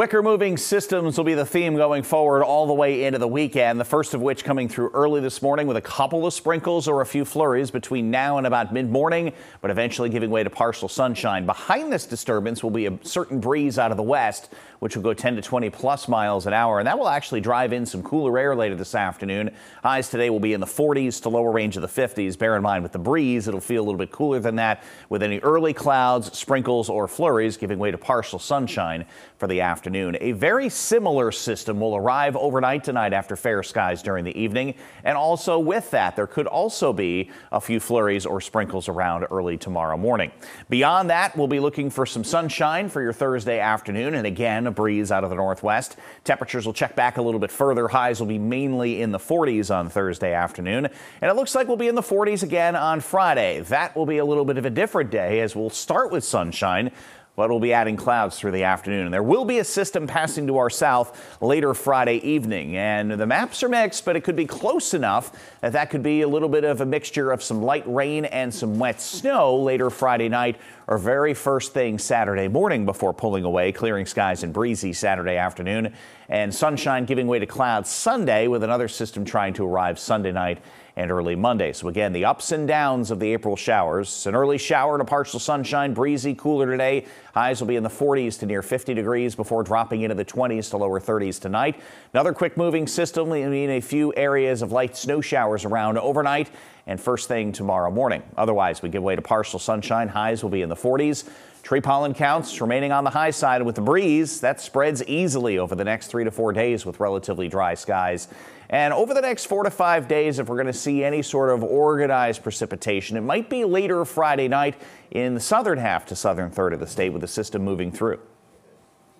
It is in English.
Quicker moving systems will be the theme going forward all the way into the weekend. The first of which coming through early this morning with a couple of sprinkles or a few flurries between now and about mid morning, but eventually giving way to partial sunshine. Behind this disturbance will be a certain breeze out of the west, which will go 10 to 20 plus miles an hour. And that will actually drive in some cooler air later this afternoon. Highs today will be in the 40s to lower range of the 50s. Bear in mind with the breeze, it'll feel a little bit cooler than that with any early clouds, sprinkles, or flurries giving way to partial sunshine for the afternoon afternoon. A very similar system will arrive overnight tonight after fair skies during the evening. And also with that, there could also be a few flurries or sprinkles around early tomorrow morning. Beyond that, we'll be looking for some sunshine for your Thursday afternoon. And again, a breeze out of the northwest. Temperatures will check back a little bit further. Highs will be mainly in the 40s on Thursday afternoon. And it looks like we'll be in the 40s again on Friday. That will be a little bit of a different day as we'll start with sunshine but we'll be adding clouds through the afternoon. And there will be a system passing to our south later Friday evening. And the maps are mixed, but it could be close enough that that could be a little bit of a mixture of some light rain and some wet snow later Friday night or very first thing Saturday morning before pulling away, clearing skies and breezy Saturday afternoon, and sunshine giving way to clouds Sunday with another system trying to arrive Sunday night and early Monday. So again, the ups and downs of the April showers. An early shower to partial sunshine, breezy, cooler today. Highs will be in the 40s to near 50 degrees before dropping into the 20s to lower 30s tonight. Another quick moving system, I mean a few areas of light snow showers around overnight and first thing tomorrow morning. Otherwise, we give way to partial sunshine. Highs will be in the 40s. Tree pollen counts remaining on the high side with the breeze that spreads easily over the next three to four days with relatively dry skies. And over the next four to five days, if we're going to see any sort of organized precipitation, it might be later Friday night in the southern half to southern third of the state with the system moving through.